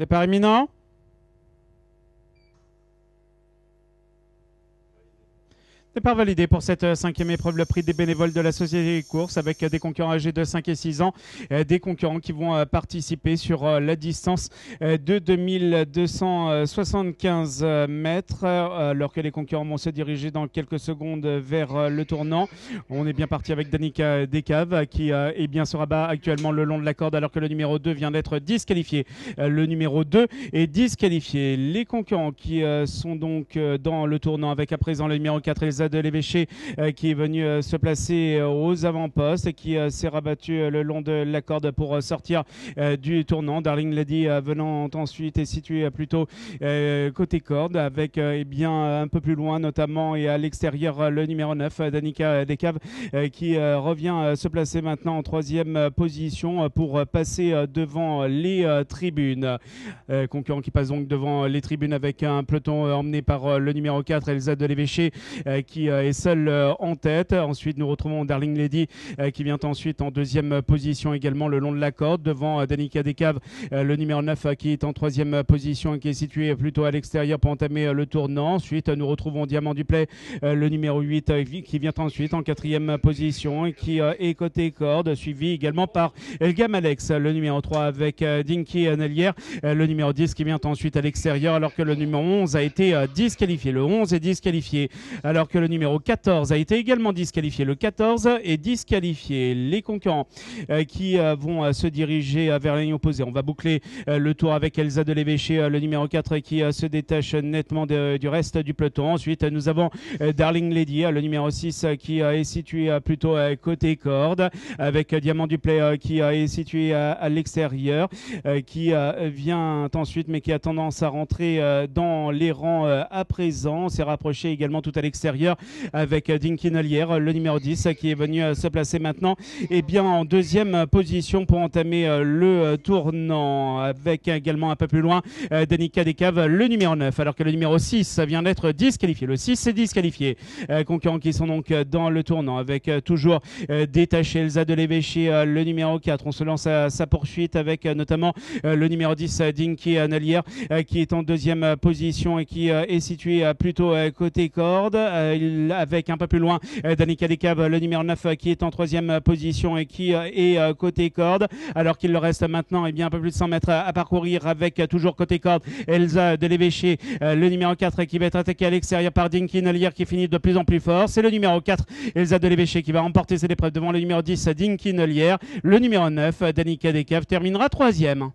Départ imminent Départ validé pour cette euh, cinquième épreuve, le prix des bénévoles de la société des courses avec euh, des concurrents âgés de 5 et 6 ans, euh, des concurrents qui vont participer sur la distance de 2275 mètres, alors que les concurrents vont se diriger dans quelques secondes vers le tournant. On est bien parti avec Danica Descaves qui est bien se rabat actuellement le long de la corde alors que le numéro 2 vient d'être disqualifié. Le numéro 2 est disqualifié. Les concurrents qui sont donc dans le tournant avec à présent le numéro 4 et de l'évêché euh, qui est venu euh, se placer euh, aux avant-postes et qui s'est rabattu le long de la corde pour sortir du tournant. Darling Lady venant ensuite est situé plutôt côté corde avec eh bien un peu plus loin notamment et à l'extérieur le numéro 9 Danica Descaves qui revient se placer maintenant en troisième position pour passer devant les tribunes. concurrent qui passe donc devant les tribunes avec un peloton emmené par le numéro 4 Elsa de l'évêché qui euh, est seul euh, en tête. Ensuite, nous retrouvons Darling Lady euh, qui vient ensuite en deuxième position également le long de la corde devant Danica Descaves, le numéro 9 qui est en troisième position et qui est situé plutôt à l'extérieur pour entamer le tournant. Ensuite, nous retrouvons Diamant Duplay, le numéro 8 qui vient ensuite en quatrième position et qui est côté corde, suivi également par Elgam Alex, le numéro 3 avec Dinky Nelière, le numéro 10 qui vient ensuite à l'extérieur alors que le numéro 11 a été disqualifié. Le 11 est disqualifié alors que le numéro 14 a été également disqualifié. Le 14 est disqualifié. Les concurrents euh, qui euh, vont euh, se diriger vers la ligne opposée. On va boucler le tour avec Elsa de l'évêché, le numéro 4 qui se détache nettement du reste du peloton. Ensuite, nous avons Darling Lady, le numéro 6 qui est situé plutôt côté corde avec Diamant Duplay qui est situé à l'extérieur, qui vient ensuite mais qui a tendance à rentrer dans les rangs à présent. s'est rapproché également tout à l'extérieur avec Dinky Nolière, le numéro 10, qui est venu euh, se placer maintenant et eh bien, en deuxième position pour entamer euh, le euh, tournant, avec également un peu plus loin Danica Descaves, le numéro 9, alors que le numéro 6 vient d'être disqualifié. Le 6 est disqualifié. concurrents qui sont donc dans le tournant, avec toujours détaché Elsa de l'évêché, le numéro 4. On se lance à sa poursuite avec notamment le numéro 10, Dinky Nolière, qui est en deuxième position et qui est situé plutôt côté corde avec un peu plus loin euh, Danica Descaves, le numéro 9 euh, qui est en troisième euh, position et qui est côté corde, alors qu'il leur reste maintenant et eh bien, un peu plus de 100 mètres à parcourir avec toujours côté corde Elsa de l'évêché, le numéro 4 qui va être attaqué à l'extérieur par Dinky Nolière qui finit de plus en plus fort. C'est le numéro 4, Elsa de l'évêché qui va remporter cette épreuve devant le numéro 10, Dinky Nolière. Le numéro 9, Danica Descaves, terminera troisième.